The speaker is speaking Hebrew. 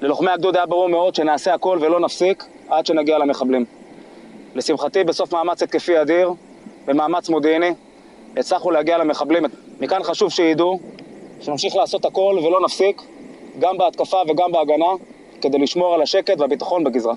ללוחמי הגדוד היה ברור מאוד שנעשה הכל ולא נפסיק עד שנגיע למחבלים. לשמחתי, בסוף מאמץ התקפי אדיר, במאמץ מודיעיני, הצלחנו להגיע למחבלים. מכאן חשוב שידעו שנמשיך לעשות הכל ולא נפסיק, גם בהתקפה וגם בהגנה, כדי לשמור על השקט והביטחון בגזרה.